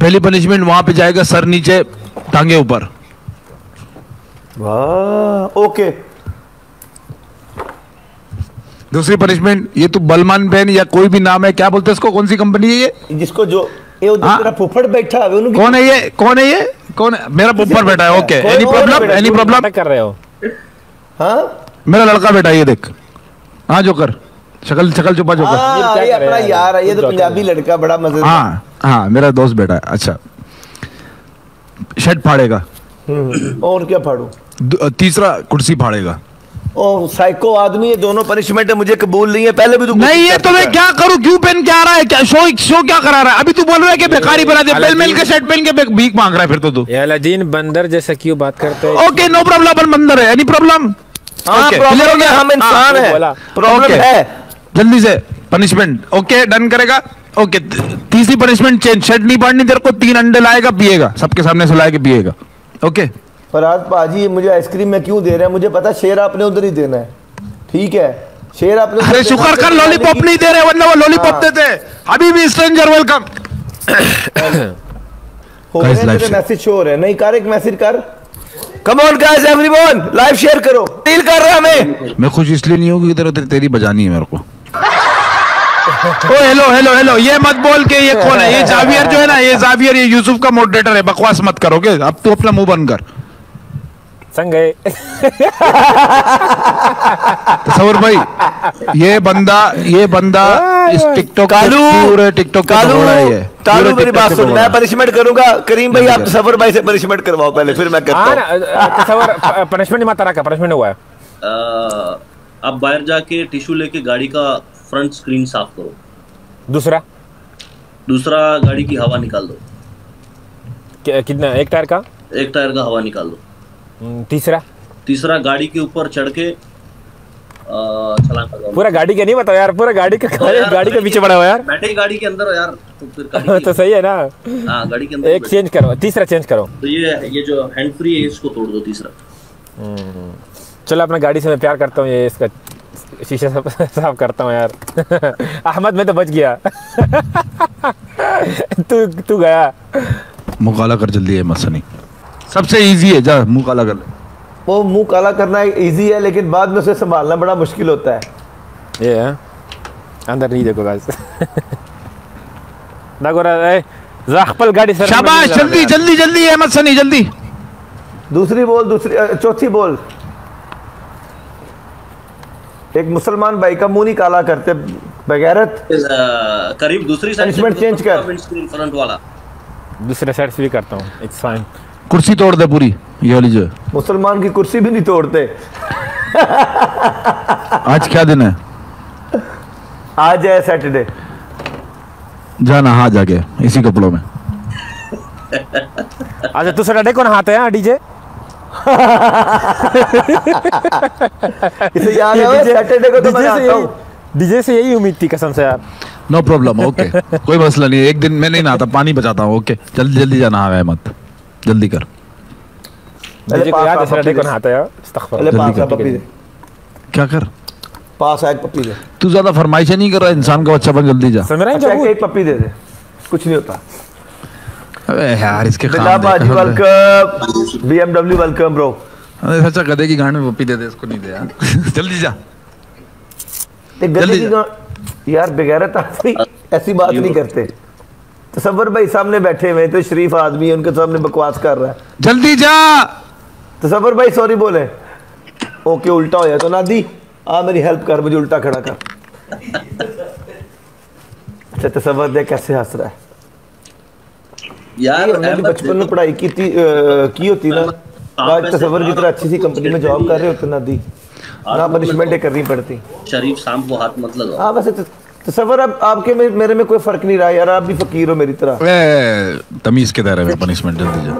पहली पनिशमेंट वहाँ पे जाएगा सर नीचे टांगे ऊपर। वाह ओके दूसरी पनिशमेंट ये तू बलमान बहन या कोई भी नाम है क्या बोलते हैं इसको? कौन सी कंपनी है ये? जिसको जो ये हाँ। तेरा फुफड़ बैठा है उन्होंने कौन है ये? कौन है ये? कौन है? मेरा ऊपर बैठा है okay any problem any problem कर रहे हो? हाँ? मेरा लड़का बैठा है ये देख। हाँ जोकर। शक्ल शक्ल छुपा जोकर। हाँ, ये कर अपना यार है? ये तो पंजाबी लड़का बड़ा मज़ेदार। हाँ। हाँ मेरा दोस्त बैठा है। अच्छा। शर्ट फाड़ेगा। और क्या फाड़ू? तीसरा कुर्सी फाड़ेगा। ओ साइको आदमी ये दोनों पनिशमेंट है मुझे कबूल नहीं है पहले भी तू नहीं ये तो मैं क्या करूँ? क्यों पहन के आ रहा है? क्या शो शो क्या करा रहा है? अभी तू बोल रहा है कि बेकारी बना दिया बेल मेल के शर्ट पहन के भीख मांग रहा है फिर तो तू। ये अलादीन बंदर जैसा क्यों बात करते हो? ओके नो प्रॉब्लम अपन बंदर है एनी प्रॉब्लम हाँ Okay, प्रॉब्लम हो गया? हम इंसान हाँ, है प्रॉब्लम है। जल्दी से पनिशमेंट ओके डन करेगा? ओके तीसरी पनिशमेंट चेंज शर्ट नहीं पाड़नी तेरे को तीन अंडे लाएगा पिएगा। सबके सामने से लाएगा पिएगा। ओके? पर आज पाजी ये मुझे आइसक्रीम में क्यों दे रहे हैं? मुझे पता शेर आपने उधर ही देना है। ठीक है? शेर आपने अरे शुक्र कर तो लॉलीपॉप नहीं दे रहे वरना वो लॉलीपॉप हाँ। देते अभी भी स्ट्रेंजर वेलकम हो रहे हैं मैसेज शो हो रहे हैं। नहीं कर एक मैसेज कर। Come on guys everyone live share करो। डील कर रहा हमें। मैं खुश इसलिए नहीं हूँ ते- तेरी बजानी है मेरे को। ओ हेलो हेलो हेलो ये मत बोल के ये कौन है? ये जावियर जो है ना ये जावियर ये यूसुफ का मॉडरेटर है। बकवास मत करोगे अब तू अपना मुँह बंद कर। संग तसवर भाई ये बंदा ये बंदा इस टिकटॉक कालू पूरे टिकटॉक का है ये। कालू मेरी बात सुन मैं पनिशमेंट करूँगा। करीम भाई आप सफ़र भाई से पनिशमेंट करवाओ पहले फिर मैं करता हाँ हूँ। तसवर पनिशमेंट माता का पनिशमेंट हुआ है। आप बाहर जाके टिश्यू लेके गाड़ी का फ्रंट स्क्रीन साफ़ करो। दूसरा? दूसरा गाड़ी की हवा निकाल दो। कितना एक टायर का? एक टायर का हवा निकाल दो। हम्म, तीसरा? तीसरा गाड़ी के ऊपर चढ़ के पूरा गाड़ी का नहीं बताओ यार पूरा गाड़ी का तो यार, गाड़ी के पीछे पड़ा हुआ यार। बैठे गाड़ी के अंदर हो यार तो फिर तो सही है ना। हाँ गाड़ी के अंदर एक चेंज करो तीसरा चेंज करो। तो ये ये जो हैंड फ्री है इसको तोड़ दो तीसरा। चलो अपना गाड़ी से मैं प्यार करता हूँ ये इसका शीशा साफ़ साफ़ करता हूँ यार। अहमद मैं तो बच गया। तू तू गया। मुँह काला कर जल्दी है मसनी सबसे इजी है जा मुँह काला कर ले। वो मुँह काला करना इजी है लेकिन बाद में उसे संभालना बड़ा मुश्किल होता है। ये है। अंदर नहीं देखो गाइस दागोरा ए जाखपल गाड़ी सर शाबाश जल्दी जल्दी जल्दी अहमद सनी जल्दी। दूसरी बोल दूसरी चौथी बोल। एक मुसलमान भाई का मुँह नहीं काला करते बगैरत करीब दूसरी साइड Punishment change कर। फ्रंट वाला। दूसरे साइड से भी करता हूँ। इट्स फाइन कुर्सी तोड़ दे पूरी ये वाली जो मुसलमान की कुर्सी भी नहीं तोड़ते। आज क्या दिन है? आज है सैटरडे जा नहा जाके। इसी कपड़ों में। अच्छा तू सैटरडे को नहाते हैं डीजे? इसे याद है सैटरडे को तो मैं डीजे से आता हूँ। यही डीजे से यही उम्मीद थी कसम से यार। नो प्रॉब्लम ओके कोई मसला नहीं एक दिन मैं नहीं नहाता पानी बचाता हूँ ओके जल्दी जल्दी जा नहा मत। जल्दी कर। डीजे को याद है सैटरडे को नहाते हैं जल्दी कर, क्या कर? पास एक पप्पी दे। तू ज़्यादा फरमाइशें नहीं कर रहा इंसान का बच्चा बन जल्दी जा। समझ रहे हैं अच्छा एक, एक पप्पी दे दे। कुछ नहीं होता। अबे यार इसके बिला काम बाजी देख। वेलकम बीएमडब्ल्यू वेलकम ब्रो अरे सच्चा गधे की गांड में पप्पी दे दे इसको नहीं दे यार। जल्दी जा। एक गले जल्दी की। यार बगैरत आदमी ऐसी बात नहीं करते। तसव्वुर भाई सामने बैठे हुए तो शरीफ आदमी है उनके सामने बकवास कर रहा है। जल्दी जा। तसव्वुर भाई सॉरी बोले। ओके उल्टा हो जाए तो ना दी आ मेरी हेल्प कर मुझे उल्टा खड़ा कर। अच्छा तसव्वुर देख कैसे हंस रहा है। यार ये हमने भी अहमद बचपन में पढ़ाई की थी की होती ना? आज तसव्वुर की तरह अच्छी सी कंपनी में जॉब कर रहे होते ना दी। ना पनिशमेंटें करनी पड़ती। शरीफ शाम को हाथ मत लगाओ। हाँ वैसे तो- तसव्वुर अब आपके में मेरे में कोई फ़र्क नहीं रहा यार आप भी फकीर हो मेरी तरह। ए, तमीज के दायरे में पनिशमेंट जल्दी जा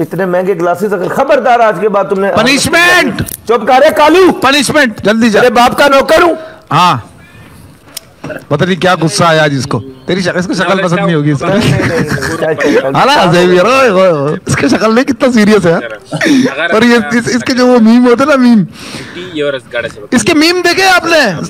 इतने महँगे ग्लासेस अगर खबरदार आज के बाद तुमने पनिशमेंट चुप कर रे कालू। पनिशमेंट जल्दी जा। तेरे बाप का नौकर हूँ। हाँ। पता नहीं क्या गुस्सा आया आज इसको। तेरी शक्ल इसको शक्ल No, पसंद let's नहीं होगी इसको नहीं, नहीं, नहीं, नहीं, चल, चल, चल। हाला जेवियर ओए, ओए, ओए, इसकी शक्ल नहीं कितना सीरियस है अगर- और ये इस, इसके जो वो मीम होते हैं ना मीम 50 euros गाड़ी से इसके मीम देखे आपने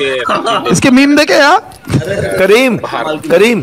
के इसके मीम देखे यार करीम करीम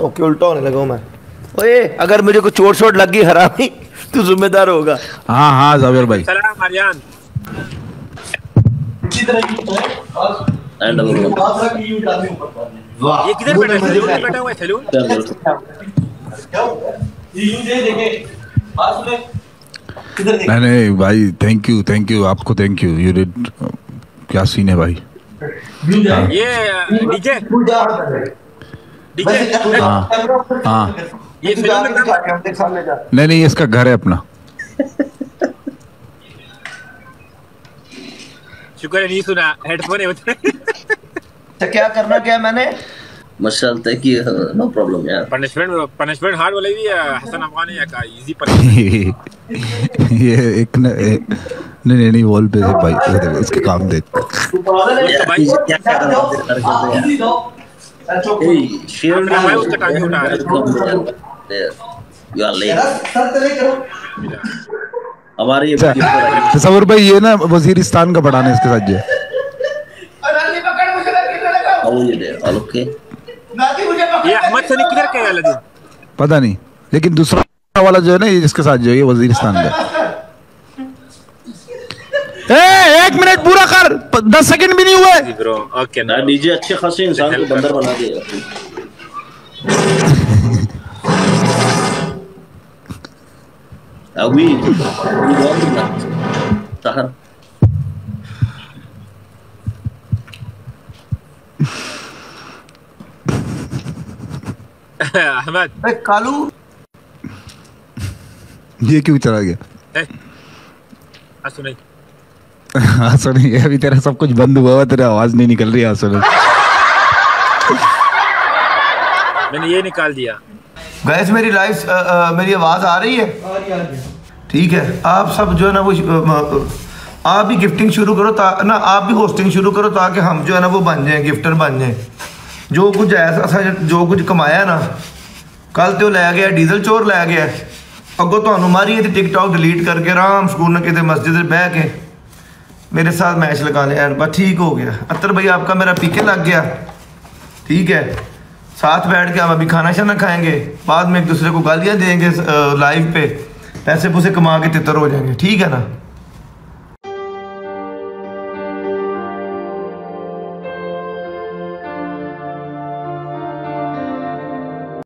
ओके उल्टा होने लगा हूं मैं ओए अगर मुझे कुछ चोट चोट लग गई हरामी तू जिम्मेदार होगा। हाँ हाँ जावेर भाई। नहीं नहीं भाई थैंक यू थैंक यू आपको थैंक यू यू डिड क्या सीन है भाई? ये डीजे? डीजे? हाँ। हाँ। ये नहीं नहीं इसका घर है अपना। शुक्र है नहीं सुना। हेडफोन है तो। क्या करना क्या मैंने? मशाल थैंक यू नो प्रॉब्लम यार। पनिशमेंट पनिशमेंट हार्ड वाला भी है हसन अफगानी का इजी पनिशमेंट ये एक न ए, नहीं नहीं नहीं वॉल पे से भाई ये इसके काम देख। भाई क्या कर रहा है? ए शेयर है यू आर लेट हमारे ये अच्छा। तस्वुर भाई ये ना वजीरिस्तान का पढ़ाना इसके साथ जो है। How you there all okay. ये अहमद सनी किधर का है पता नहीं लेकिन दूसरा वाला जो है ना ये जिसके साथ जो है ये वजीरिस्तान का। ए, एक मिनट पूरा कर दस सेकंड भी नहीं हुए। ब्रो ओके ना डीजे अच्छे खासे इंसान को बंदर बना दिया। अभी सहर अहमद। कालू। ये क्यों चला गया? आँसू नहीं हाँ सुनी अभी तेरा सब कुछ बंद हुआ हुआ तेरा आवाज़ नहीं निकल रही है सुनो। मैंने ये निकाल दिया। गैस मेरी लाइफ मेरी आवाज आ रही है ठीक है आप सब जो है ना वो अ, अ, आप भी गिफ्टिंग शुरू करो ता ना आप भी होस्टिंग शुरू करो ताकि हम जो है ना वो बन जाए गिफ्टर बन जाए जो कुछ ऐसा असा जो कुछ कमाया ना ਕੱਲ ਤੇ ਉਹ ਲੈ ਗਿਆ ਡੀਜ਼ਲ ਚੋਰ ਲੈ ਗਿਆ ਅੱਗੋਂ ਤੁਹਾਨੂੰ ਮਾਰੀ ਤੇ ਟਿਕਟੌਕ ਡਿਲੀਟ ਕਰਕੇ ਆਰਾਮ ਸਕੂਨ ਨਾਲ ਕਿਤੇ ਮਸਜਿਦ 'ਚ ਬਹਿ ਕੇ मेरे साथ मैच लगा ले यार बस ठीक हो गया अतर भाई आपका मेरा पीके लग गया ठीक है साथ बैठ के हम अभी खाना शाना खाएँगे, बाद में एक दूसरे को गालियाँ देंगे लाइव पे। पैसे पुसे कमा के तितर हो जाएँगे, ठीक है ना?